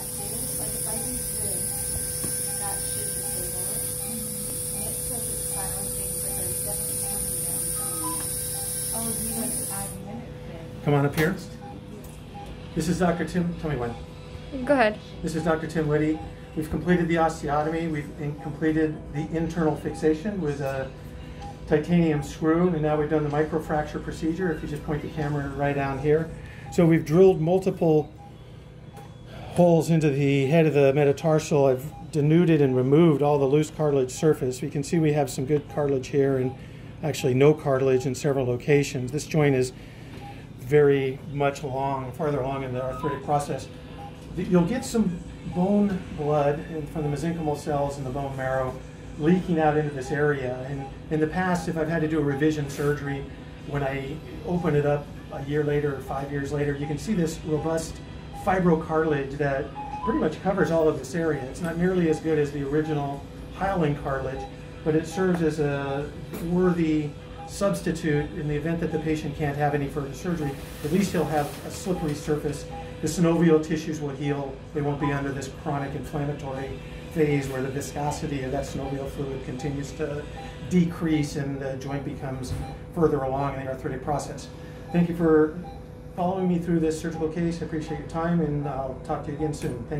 that. Like if I use this, that should disable it. And it says it's silencing for thirty seconds coming down from it. Oh, you want to add minutes then? Come on up here. This is Dr. Tim, tell me when. Go ahead. This is Dr. Tim Whitty. We've completed the osteotomy. We've in- completed the internal fixation with a titanium screw, and now we've done the microfracture procedure. If you just point the camera right down here. So we've drilled multiple holes into the head of the metatarsal. I've denuded and removed all the loose cartilage surface. We can see we have some good cartilage here and actually no cartilage in several locations. This joint is very much along, farther along in the arthritic process. You'll get some bone blood from the mesenchymal cells in the bone marrow leaking out into this area. And in the past, if I've had to do a revision surgery, when I open it up a year later or five years later, you can see this robust fibrocartilage that pretty much covers all of this area. It's not nearly as good as the original hyaline cartilage, but it serves as a worthy substitute in the event that the patient can't have any further surgery. At least he'll have a slippery surface. The synovial tissues will heal. They won't be under this chronic inflammatory phase where the viscosity of that synovial fluid continues to decrease and the joint becomes further along in the arthritic process. Thank you for following me through this surgical case. I appreciate your time and I'll talk to you again soon. Thank you.